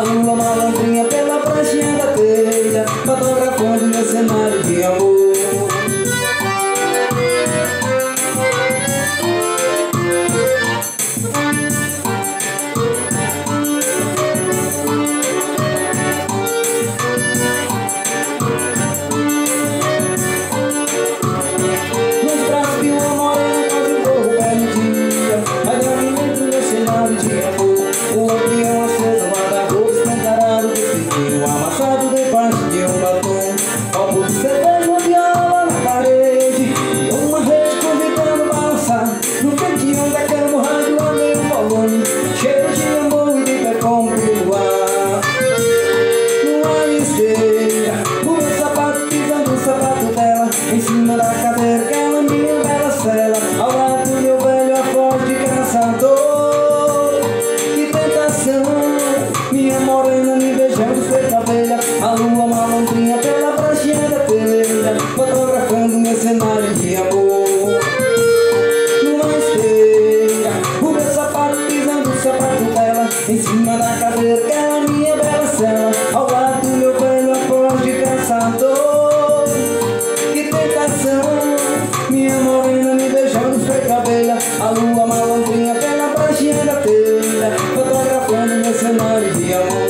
Marungo, malandrinha, abelha A lua malandrinha pela praxeada telha Fotografando meu cenário de amor. Numa esteira O meu sapato pisando o sapato dela Em cima da cadeira que ela minha bela cela Ao lado do meu velho acorde caçador. Que tentação Minha morena me beijando feita abelha A lua malandrinha pela praxinha da telha Fotografando meu cenário de amor